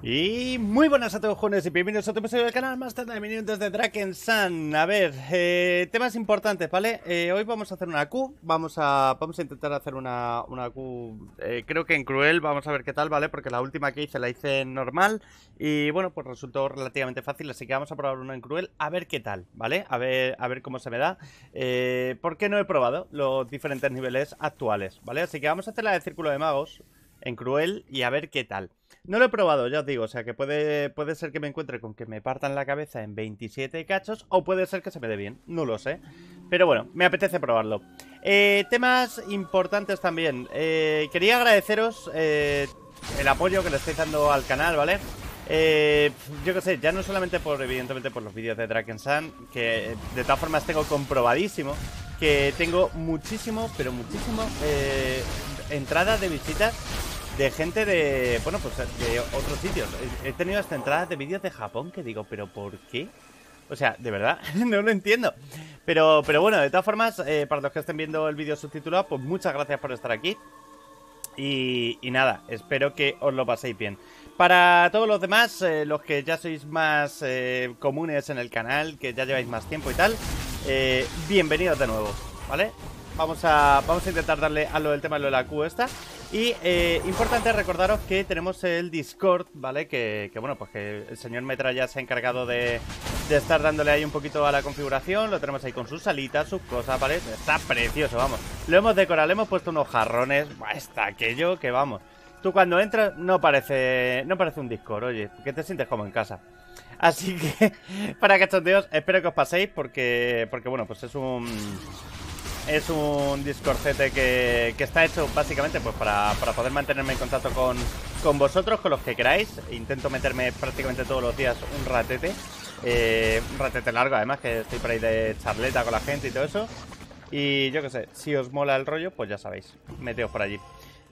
Y muy buenas a todos jóvenes y bienvenidos a otro episodio del canal más tarde de minutos de Draken Sun. A ver, eh, temas importantes, ¿vale? Eh, hoy vamos a hacer una Q, vamos a, vamos a intentar hacer una, una Q, eh, creo que en Cruel, vamos a ver qué tal, ¿vale? Porque la última que hice la hice en normal y bueno, pues resultó relativamente fácil, así que vamos a probar una en Cruel, a ver qué tal, ¿vale? A ver, a ver cómo se me da, porque no he probado los diferentes niveles actuales, ¿vale? Así que vamos a hacer la de Círculo de Magos en Cruel y a ver qué tal. No lo he probado, ya os digo, o sea que puede, puede ser que me encuentre con que me partan la cabeza en 27 cachos o puede ser que se me dé bien, no lo sé. Pero bueno, me apetece probarlo. Eh, temas importantes también. Eh, quería agradeceros eh, el apoyo que le estáis dando al canal, ¿vale? Eh, yo qué sé, ya no solamente por, evidentemente, por los vídeos de Draken Sun, que de todas formas tengo comprobadísimo que tengo muchísimo, pero muchísimo eh, entradas de visitas de gente de, bueno, pues de otros sitios. He tenido hasta entradas de vídeos de Japón que digo, pero ¿por qué? O sea, de verdad, no lo entiendo. Pero, pero bueno, de todas formas, eh, para los que estén viendo el vídeo subtitulado, pues muchas gracias por estar aquí. Y, nada, espero que os lo paséis bien. Para todos los demás, eh, los que ya sois más eh, comunes en el canal, que ya lleváis más tiempo y tal, bienvenidos de nuevo, ¿vale? Vamos a, vamos a intentar darle a lo del tema de lo de la Q esta. Y eh, importante recordaros que tenemos el Discord, ¿vale? Que, bueno, pues que el señor Metra ya se ha encargado de, de, estar dándole ahí un poquito a la configuración. Lo tenemos ahí con sus salitas, sus cosas, ¿vale? Está precioso, vamos. Lo hemos decorado, le hemos puesto unos jarrones. Está aquello que vamos. Tú cuando entras no parece, no parece un Discord, oye, que te sientes como en casa. Así que, para cachondeos, espero que os paséis porque, porque bueno, pues es un... Es un Discordcete que, que está hecho básicamente pues para, poder mantenerme en contacto con, vosotros, con los que queráis. Intento meterme prácticamente todos los días un ratete. Eh, un ratete largo, además, que estoy por ahí de charleta con la gente y todo eso. Y yo qué sé, si os mola el rollo, pues ya sabéis, meteos por allí.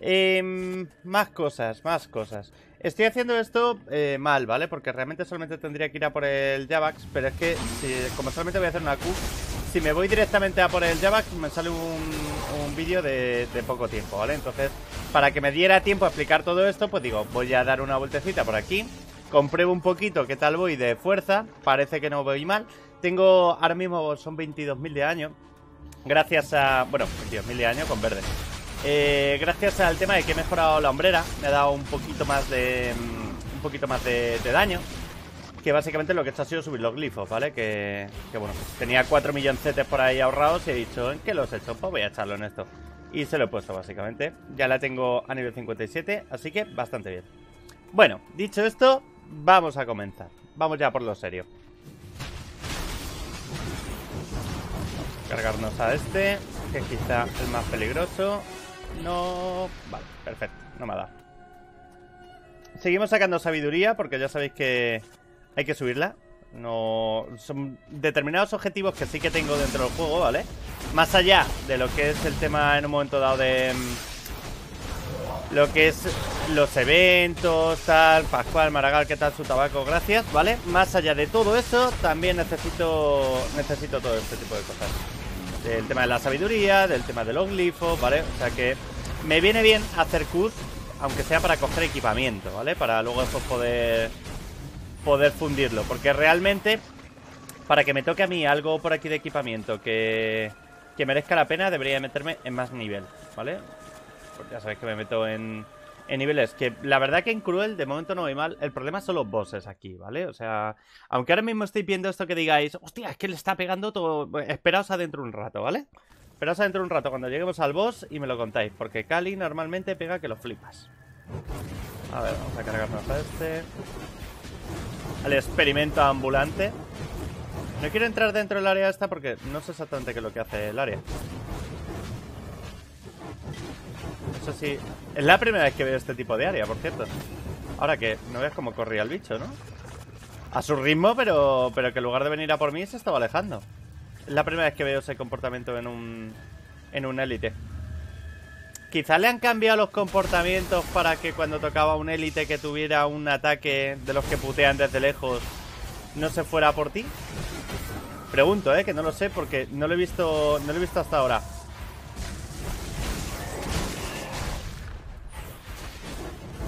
Eh, más cosas, más cosas. Estoy haciendo esto eh, mal, ¿vale? Porque realmente solamente tendría que ir a por el Javax, pero es que si, como solamente voy a hacer una Q, si me voy directamente a por el Javax me sale un, un vídeo de, de, poco tiempo, ¿vale? Entonces, para que me diera tiempo a explicar todo esto, pues digo, voy a dar una vueltecita por aquí, compruebo un poquito qué tal voy de fuerza, parece que no voy mal. Tengo, ahora mismo son 22.000 de año, gracias a, bueno, 22.000 de año con verde. Eh, gracias al tema de que he mejorado la hombrera, me ha dado un poquito más de. un poquito más de daño. Que básicamente lo que he hecho ha sido subir los glifos, ¿vale? Que, que bueno, tenía 4 milloncetes por ahí ahorrados y he dicho, ¿en qué los he hecho? Pues voy a echarlo en esto. Y se lo he puesto, básicamente. Ya la tengo a nivel 57, así que bastante bien. Bueno, dicho esto, vamos a comenzar. Vamos ya por lo serio. Cargarnos a este, que quizá el más peligroso. No... Vale, perfecto, no me ha dado Seguimos sacando sabiduría porque ya sabéis que hay que subirla No... Son determinados objetivos que sí que tengo dentro del juego, ¿vale? Más allá de lo que es el tema en un momento dado de... Lo que es los eventos, tal, Pascual, Maragall, ¿qué tal su tabaco? Gracias, ¿vale? Más allá de todo eso, también necesito necesito todo este tipo de cosas del tema de la sabiduría, del tema de los glifos, ¿vale? O sea que me viene bien hacer Qs, aunque sea para coger equipamiento, ¿vale? Para luego después poder, poder fundirlo. Porque realmente, para que me toque a mí algo por aquí de equipamiento que, que merezca la pena, debería meterme en más nivel, ¿vale? Pues ya sabéis que me meto en, en niveles que la verdad que en Cruel de momento no voy mal. El problema son los bosses aquí, ¿vale? O sea, aunque ahora mismo estoy viendo esto que digáis, hostia, es que le está pegando todo. Esperaos adentro un rato, ¿vale? Esperaos adentro un rato cuando lleguemos al boss y me lo contáis, porque Cali normalmente pega que lo flipas. A ver, vamos a cargarnos a este. Al experimento ambulante. No quiero entrar dentro del área esta porque no sé exactamente qué es lo que hace el área. Eso sí, es la primera vez que veo este tipo de área, por cierto. Ahora que no veas cómo corría el bicho, ¿no? A su ritmo, pero, pero que en lugar de venir a por mí se estaba alejando. Es la primera vez que veo ese comportamiento en un en un élite. Quizá le han cambiado los comportamientos para que cuando tocaba un élite que tuviera un ataque de los que putean desde lejos no se fuera por ti. Pregunto, eh, que no lo sé porque no lo he visto, no lo he visto hasta ahora.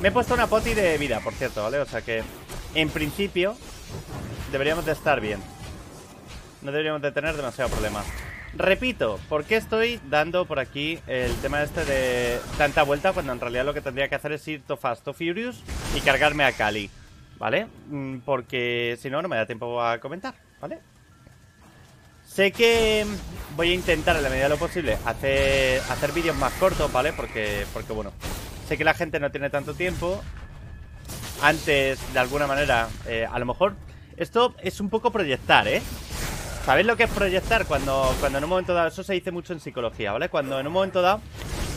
Me he puesto una poti de vida, por cierto, ¿vale? O sea que, en principio, deberíamos de estar bien. No deberíamos de tener demasiado problema. Repito, ¿por qué estoy dando por aquí el tema este de tanta vuelta cuando en realidad lo que tendría que hacer es ir to fast, to furious y cargarme a Cali? ¿Vale? Mm, porque si no, no me da tiempo a comentar, ¿vale? Sé que voy a intentar en la medida de lo posible hacer, hacer vídeos más cortos, ¿vale? Porque, porque, bueno, sé que la gente no tiene tanto tiempo. Antes, de alguna manera, eh, a lo mejor... Esto es un poco proyectar, ¿eh? ¿Sabéis lo que es proyectar? Cuando, cuando en un momento dado, eso se dice mucho en psicología, ¿vale? Cuando en un momento dado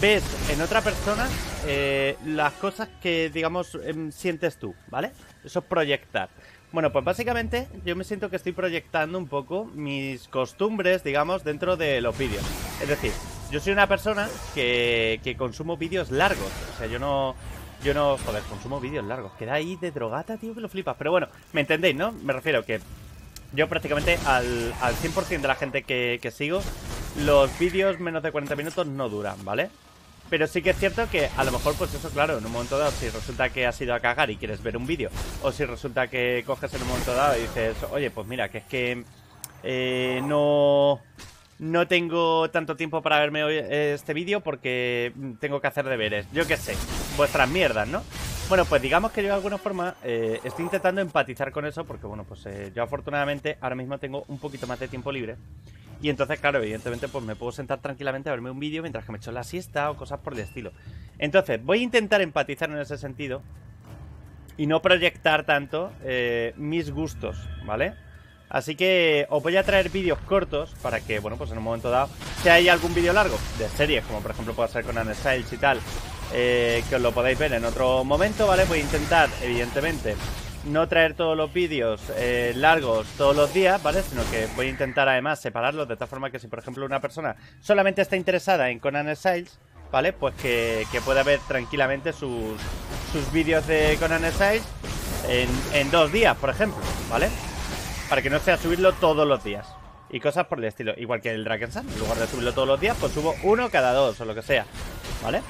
ves en otra persona eh, las cosas que, digamos, em, sientes tú, ¿vale? Eso es proyectar. Bueno, pues básicamente yo me siento que estoy proyectando un poco mis costumbres, digamos, dentro de los vídeos. Es decir, yo soy una persona que, que consumo vídeos largos. O sea, yo no... Yo no... Joder, consumo vídeos largos. Queda ahí de drogata, tío, que lo flipas. Pero bueno, me entendéis, ¿no? Me refiero que yo prácticamente al, al 100% de la gente que, que sigo, los vídeos menos de 40 minutos no duran, ¿vale? Pero sí que es cierto que a lo mejor, pues eso, claro, en un momento dado, si resulta que has ido a cagar y quieres ver un vídeo, o si resulta que coges en un momento dado y dices, oye, pues mira, que es que eh, no, no tengo tanto tiempo para verme hoy este vídeo porque tengo que hacer deberes. Yo qué sé, vuestras mierdas, ¿no? Bueno, pues digamos que yo de alguna forma eh, estoy intentando empatizar con eso porque, bueno, pues eh, yo afortunadamente ahora mismo tengo un poquito más de tiempo libre y entonces, claro, evidentemente, pues me puedo sentar tranquilamente a verme un vídeo mientras que me echo la siesta o cosas por el estilo. Entonces, voy a intentar empatizar en ese sentido y no proyectar tanto eh, mis gustos, ¿vale? Así que os voy a traer vídeos cortos para que, bueno, pues en un momento dado, si hay algún vídeo largo de series, como por ejemplo puede ser con Styles y tal, eh, que os lo podáis ver en otro momento, ¿vale? Voy a intentar, evidentemente, no traer todos los vídeos eh, largos todos los días, ¿vale? Sino que voy a intentar además separarlos de tal forma que si por ejemplo una persona solamente está interesada en Conan Styles, ¿vale? Pues que, pueda ver tranquilamente sus, sus vídeos de Conan Styles en, en dos días, por ejemplo, ¿vale? Para que no sea subirlo todos los días. Y cosas por el estilo. Igual que el Dragon Sun. En lugar de subirlo todos los días, pues subo uno cada dos o lo que sea. ¿Vale?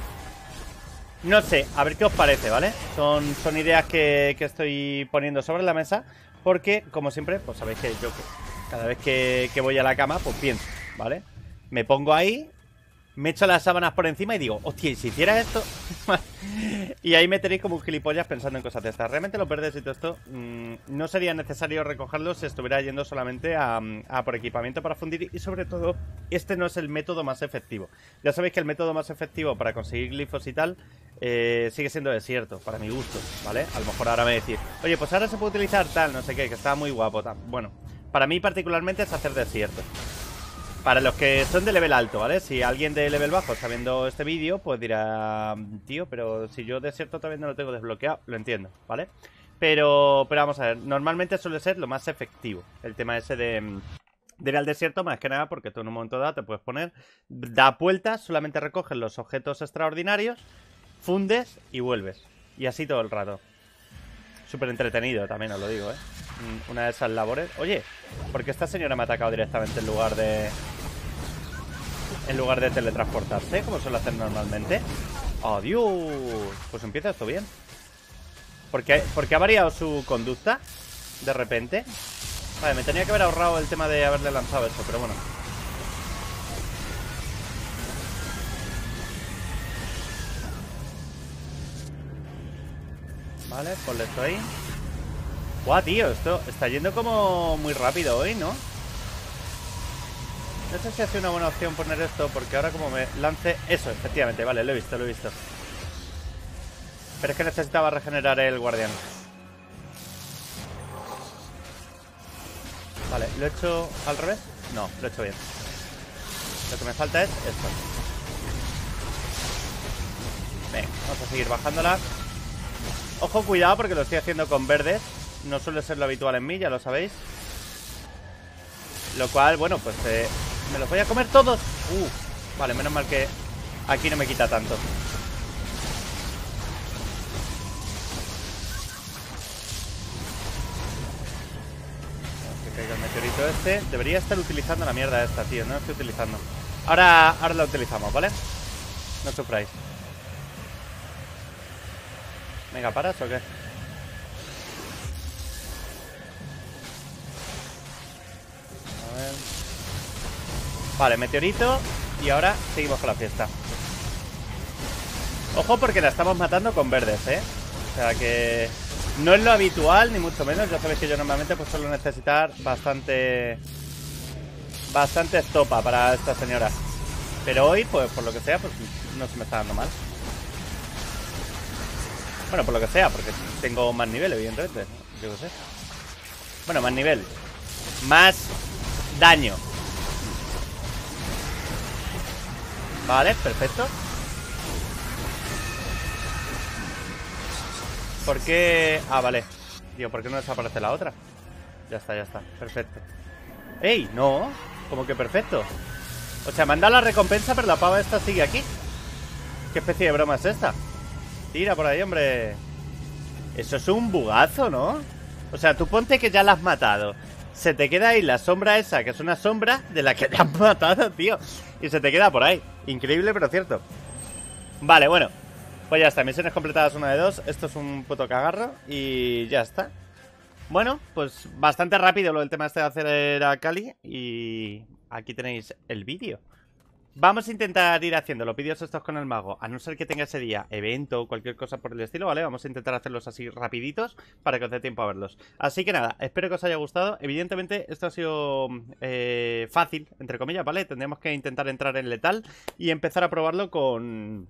No sé, a ver qué os parece, ¿vale? Son, son ideas que, estoy poniendo sobre la mesa porque, como siempre, pues sabéis que yo cada vez que, que voy a la cama, pues pienso, ¿vale? Me pongo ahí, me echo las sábanas por encima y digo, hostia, ¿y si hiciera esto? y ahí me tenéis como un gilipollas pensando en cosas de estas. Realmente los verdes y todo esto mm, no sería necesario recogerlos si estuviera yendo solamente a, por equipamiento para fundir y sobre todo este no es el método más efectivo. Ya sabéis que el método más efectivo para conseguir glifos y tal eh, sigue siendo desierto, para mi gusto, ¿vale? A lo mejor ahora me decís, oye, pues ahora se puede utilizar tal, no sé qué, que está muy guapo. Bueno, para mí particularmente es hacer desierto. Para los que son de level alto, ¿vale? Si alguien de level bajo está viendo este vídeo, pues dirá, tío, pero si yo desierto todavía no lo tengo desbloqueado, lo entiendo, ¿vale? Pero, pero vamos a ver, normalmente suele ser lo más efectivo, el tema ese de, de ir al desierto, más que nada porque tú en un momento dado te puedes poner, da vueltas, solamente recoges los objetos extraordinarios, fundes y vuelves. Y así todo el rato. Súper entretenido también, os lo digo, ¿eh? Mm, una de esas labores. Oye, ¿por qué esta señora me ha atacado directamente en lugar de... En lugar de teletransportarse, como suele hacer normalmente? ¡Adiós! Pues empieza esto bien. ¿Por qué, ha variado su conducta? De repente. Vale, me tenía que haber ahorrado el tema de haberle lanzado eso, pero bueno. Vale, ponle esto ahí. Guau, tío, esto está yendo como muy rápido hoy, ¿no? No sé si hace una buena opción poner esto, porque ahora como me lance... Eso, efectivamente, vale, lo he visto, lo he visto. Pero es que necesitaba regenerar el guardián. Vale, ¿lo he hecho al revés? No, lo he hecho bien. Lo que me falta es esto. Venga, vamos a seguir bajándola. Ojo, cuidado, porque lo estoy haciendo con verdes. No suele ser lo habitual en mí, ya lo sabéis. Lo cual, bueno, pues eh, me los voy a comer todos. Uh, vale, menos mal que aquí no me quita tanto. Que caiga el meteorito este. Debería estar utilizando la mierda esta, tío. No la estoy utilizando. Ahora, ahora la utilizamos, ¿vale? No sufráis. Venga, ¿paras o qué? Vale, meteorito. Y ahora seguimos con la fiesta. Ojo porque la estamos matando con verdes, ¿eh? O sea que... No es lo habitual, ni mucho menos. Ya sabéis que yo normalmente pues suelo necesitar bastante... Bastante estopa para esta señora. Pero hoy, pues por lo que sea, pues no se me está dando mal. Bueno, por lo que sea, porque tengo más nivel, evidentemente. Yo qué sé. Bueno, más nivel. Más daño. Vale, perfecto. ¿Por qué...? Ah, vale. Digo, ¿por qué no desaparece la otra? Ya está, ya está. Perfecto. ¡Ey! No. Como que perfecto. O sea, me han dado la recompensa, pero la pava esta sigue aquí. ¿Qué especie de broma es esta? Tira por ahí, hombre. Eso es un bugazo, ¿no? O sea, tú ponte que ya la has matado. Se te queda ahí la sombra esa, que es una sombra de la que te has matado, tío. Y se te queda por ahí. Increíble, pero cierto. Vale, bueno. Pues ya está, misiones completadas una de dos. Esto es un puto cagarro y ya está. Bueno, pues bastante rápido lo del tema este de hacer a Cali y aquí tenéis el vídeo. Vamos a intentar ir haciendo los vídeos estos con el mago, a no ser que tenga ese día evento o cualquier cosa por el estilo, ¿vale? Vamos a intentar hacerlos así rapiditos para que os dé tiempo a verlos. Así que nada, espero que os haya gustado. Evidentemente esto ha sido eh, fácil, entre comillas, ¿vale? Tendremos que intentar entrar en letal y empezar a probarlo con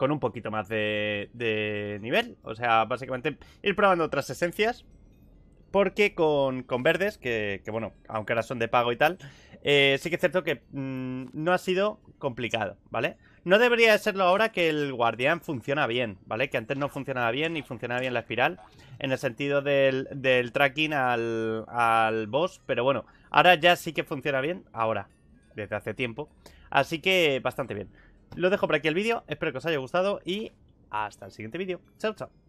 con un poquito más de, nivel. O sea, básicamente ir probando otras esencias. Porque con, verdes, que, bueno, aunque ahora son de pago y tal, eh, sí que es cierto que mm, no ha sido complicado, ¿vale? No debería serlo ahora que el guardián funciona bien, ¿vale? Que antes no funcionaba bien y funcionaba bien la espiral en el sentido del, tracking al, al boss, pero bueno, ahora ya sí que funciona bien, ahora, desde hace tiempo, así que bastante bien. Lo dejo por aquí el vídeo, espero que os haya gustado y hasta el siguiente vídeo. Chao, chao.